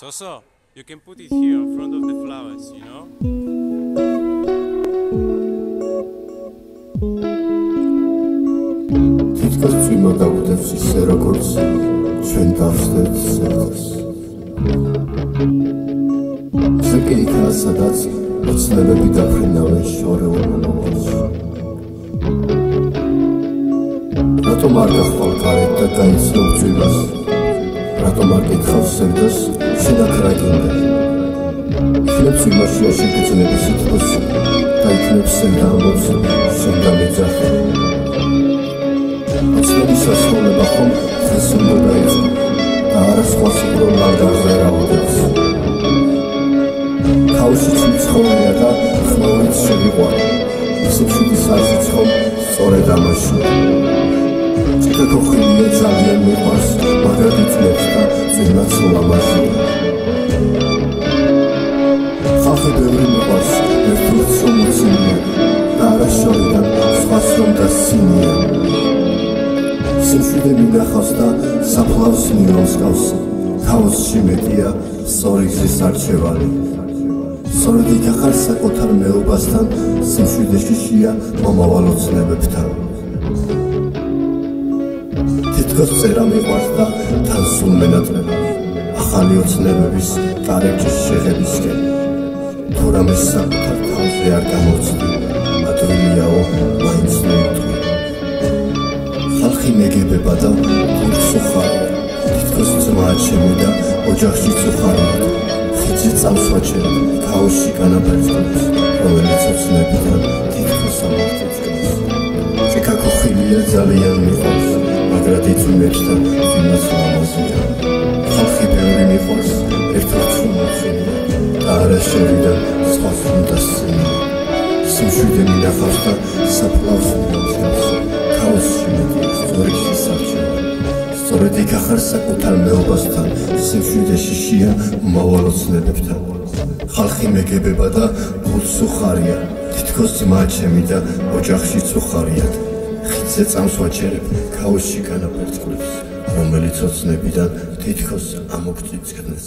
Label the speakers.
Speaker 1: So, you can put it here in front of the flowers, you know?
Speaker 2: თითქოს წვიმა დაგვდევს ისე როგორც ჩვენ დავსდეთ სერდას ზეკი იქაა სადაც ოცნებები დაფრინავენ შორეულ მომავალში რატომ არ გახვალ გარეთ და გაიცნობ წვიმას რატომ არ გითხავ სერდას შენაქრა გინდა იქნებ წვიმაში აშიფიცნების სიტყვას და იქნებ სერდა ამბობს შენ დამეძახე ოცნების სასრულება ხომ დღეს უნდა დაიწყო და არა სხვა სიკვდილ მაგარზე რაოდენს ქაოსიც მცხოვრია და ხმაურიც შევიყვარე სიჩუქის არხიც ხომ სწორედ ამაში ჭიქა ქოხილია ძალიან მიყვარს მაგრამ იწნევს და წინაც ლამაში ხალხი ბევრი მიყვარს ერთურს რომ უცინია და არა შორიდან სხვას რომ დასცინია სიმშვიდე მინახავს და საფლავს მილოს გავს ქაოსში მეტია სწორი გზის არჩევანი. სწორედ იქ ახარ საკუთარ მეუბასთან სიმშვიდეში შია მომავალ ოცნებებთან თითქოს წერა მიყვარს და თან სულ მენატრება ახალი ოცნებების კარებჭის შეღებისკენ. თუ რამე საკუთარ თავზე არ გამოცდი ადვილიაო მაინც მიუთვი ხალხი მეგებება და გულსო ხარია თითქოს ძმა ჩემი და ოჯახში წუხარია ხიძი წამსვაჩერა ქაოსში განაბერძნებს რომელიც ოცნებიდან თითქოს ამართებს ჭიქა ქოხილია ძალიან მიყვარს მაგრამ იწუნებს და იმას ლამაზია მიყვარს ერთ-ერთ შემოჩენია და არა შევიდა სხვა სცენა სიმშვიდე მინახავს და საფლავს მიოცნებს ქაოსში მეტი სწორი შესარჩევა სწორედ იქ ახარ საკუთარ მეობასთან სიმშვიდეში შია მოვალოცნებებთან ხალხი მეგებება და გულს უხარია თითქოს ძმა ჩემი და ოჯახში წუხარიათ ხიძზე წამს ვაჩერებ ქაოსში განაფერწყლებს რომელიც ოცნებიდან თითქოს ამოგწიწკნეს